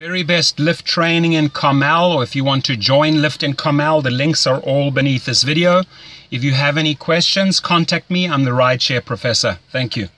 Very best Lyft training in Carmel, or if you want to join Lyft in Carmel, the links are all beneath this video. If you have any questions, contact me. I'm the Rideshare Professor. Thank you.